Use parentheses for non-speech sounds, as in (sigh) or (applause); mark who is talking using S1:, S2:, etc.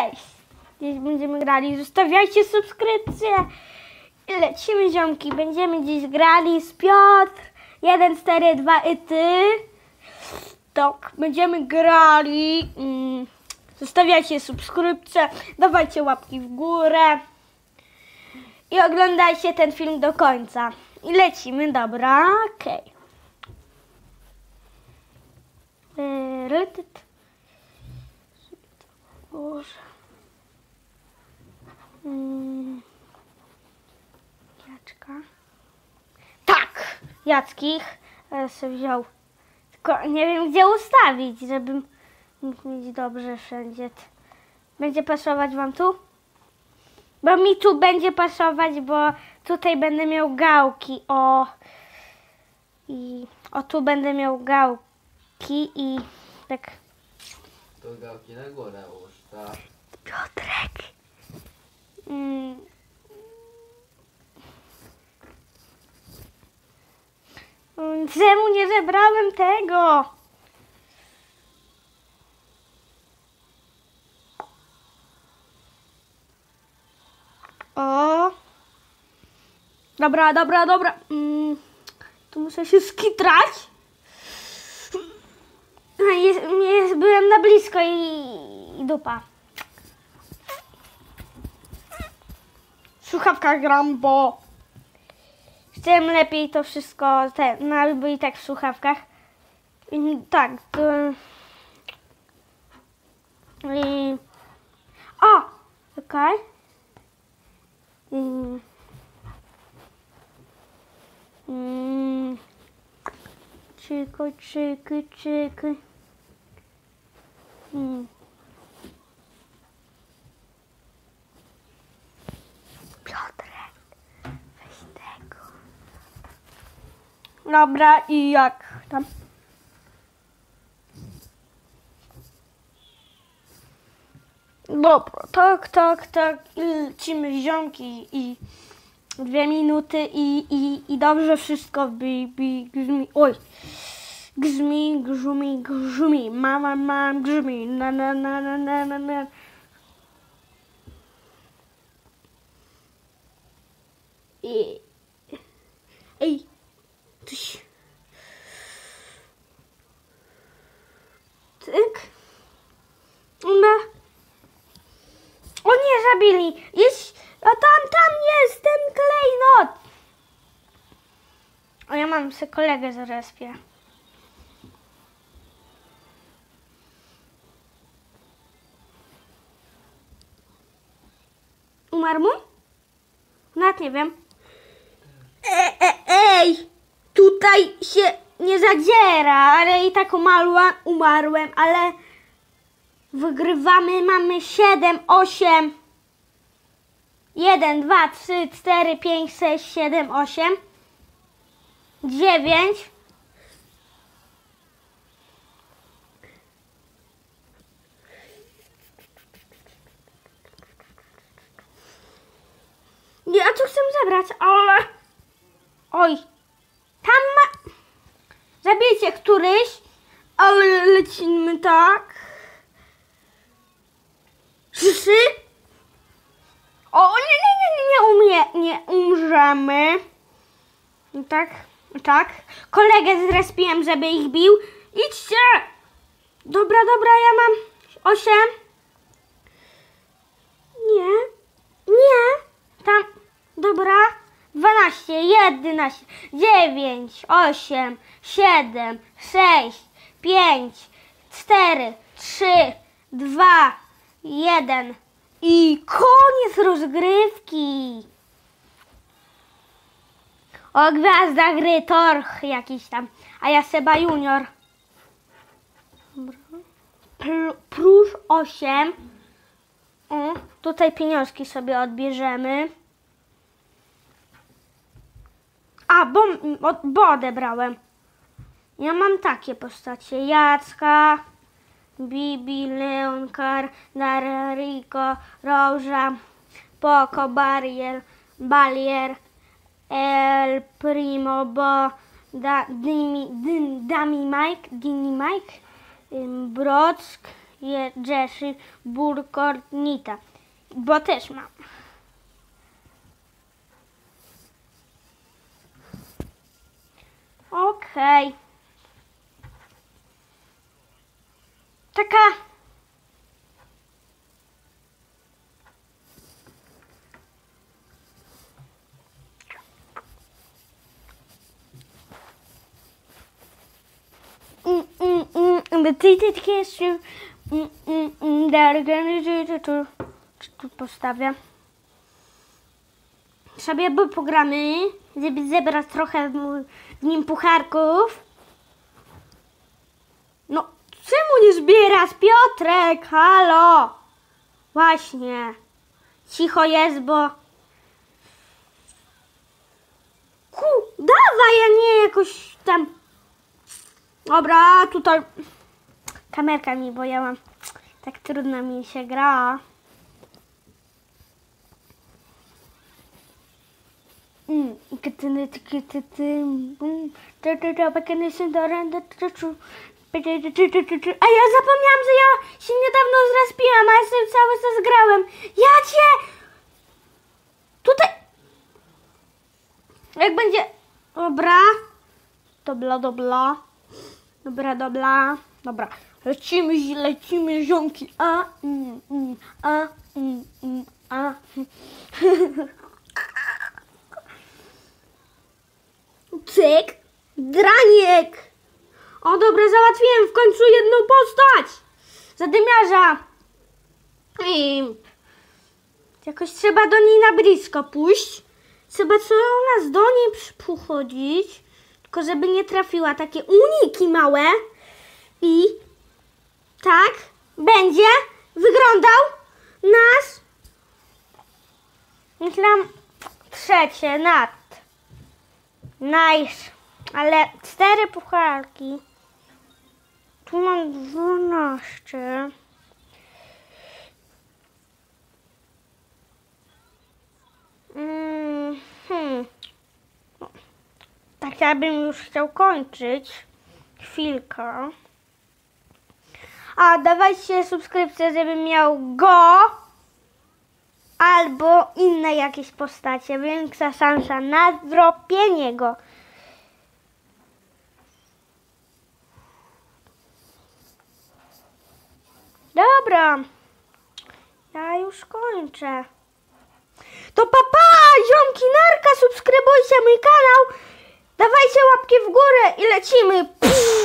S1: cześć! Dziś będziemy grali, zostawiajcie subskrypcję. I lecimy ziomki, będziemy dziś grali z Piotr 1, 4, 2 i ty. Tak, będziemy grali. Mm, Zostawiajcie subskrypcję, dawajcie łapki w górę i oglądajcie ten film do końca. I lecimy, dobra, okej. Yy, rytyt. Boże. Mm. Jaczka. Tak, Jackich. Ja sobie wziął. Tylko nie wiem gdzie ustawić, żebym mógł mieć dobrze wszędzie. Będzie pasować wam tu? Bo mi tu będzie pasować, bo tutaj będę miał gałki. O. I o tu będę miał gałki i tak.
S2: To gałki na górę tak.
S1: Piotrek. Mm. Mm, Czemu nie zebrałem tego? O. Dobra, dobra, dobra. Mm. Tu muszę się skitrać. Jest, jest, byłem na blisko i, i dupa. W gram, bo chcę lepiej to wszystko, te, no albo i tak w słuchawkach. I, tak, to... I... O! Okej. Mm. Mm. Czekaj, czekaj. Mm. Piotrek, weź tego. Dobra, i jak tam? Dobra, tak, tak, tak. I lecimy ziomki i dwie minuty i, i, i dobrze wszystko bi, bi, grzmi. Oj. Grzmi, grzmi, grzmi. Mama, mam, grzmi. Na, na, na, na, na, na, na. Ej, coś... Tyk. Ma... O nie, zabili. A tam, tam jest ten klejnot. O, ja mam sobie kolegę z respie. Umarł mu? Nawet nie wiem. E, e, ej! Tutaj się nie zadziera, ale i tak umarła, umarłem, ale wygrywamy, mamy 7, 8, 1, 2, 3, 4, 5, 6, 7, 8, 9, Ja tu chcę zebrać, ale... Oj. Tam ma... Zabijcie któryś, ale lecimy tak. Trzy. O, nie, nie, nie, nie, umie, nie umrzemy. Tak, tak. Kolegę zrespiłem, żeby ich bił. Idźcie. Dobra, dobra, ja mam osiem. Nie, nie. Tam, dobra. 12, 11, 9, 8, 7, 6, 5, 4, 3, 2, 1 i koniec rozgrywki. O, gwiazda gry, Torch jakiś tam, a ja Seba Junior. Plus 8. O, tutaj pieniążki sobie odbierzemy. A, bo, bo odebrałem. Ja mam takie postacie. Jacka, Bibi, Leonkar, Darrico, Róża, Poco, Bariel, Balier, El Primo, Bo, da, Dimi, Dami Mike, Dini Mike, Brock Je- Jesse Burkornita. Bo też mam. Okej. Taka. Mm, mm, mm, the tinted cashew. Mm, mm, mm, there again, tu, postawię. Sobie by pogramy, żeby zebrać trochę w nim pucharków. No, czemu nie zbierasz, Piotrek? Halo! Właśnie. Cicho jest, bo... Ku, dawaj, a nie jakoś tam... Dobra, tutaj... Kamerka mi, bo ja. Tak trudno mi się gra. A ja zapomniałam, że ja się niedawno zrespiłam, a jestem cały czas grałem. Ja cię... Tutaj... Jak będzie... Dobra. Dobra, dobra. Dobra, dobra. Dobra. Lecimy, lecimy, ziomki. A, mm, mm, a, mm, mm, a. (laughs) Cyk, draniek. O dobra, załatwiłem w końcu jedną postać. Zadymiarza. I jakoś trzeba do niej na blisko pójść. Trzeba co nas do niej przychodzić. Tylko żeby nie trafiła takie uniki małe. I tak będzie wyglądał nasz myślę trzecie nad. Nice. Ale cztery pucharki. Tu mam dwanaście. Mm, hmm. Tak ja bym już chciał kończyć. Chwilkę. A dawajcie subskrypcję, żebym miał go albo inne jakieś postacie. Większa szansa na dropienie go. Dobra. Ja już kończę. To papa, ziomki, narka, subskrybujcie mój kanał. Dawajcie łapki w górę i lecimy. Pff.